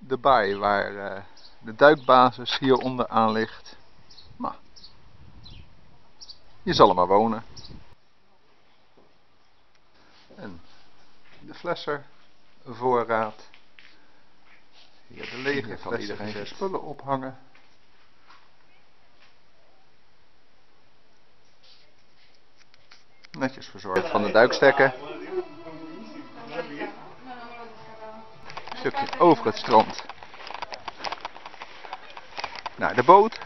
de baai waar uh, de duikbasis hier onderaan ligt. Maar je zal er maar wonen. En de flesser voorraad. Hier de lege kan iedereen zijn spullen ophangen. Netjes verzorgd van de duikstekken. Stukje over het strand naar de boot.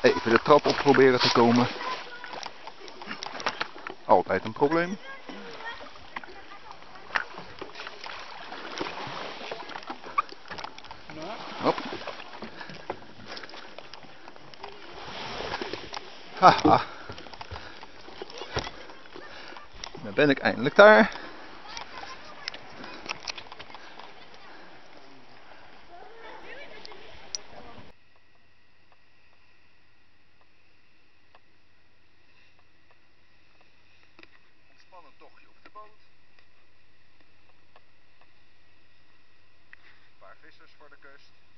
Even de trap op proberen te komen. Probleem. Hop. Haha. Dan ben ik eindelijk daar. places voor de kust.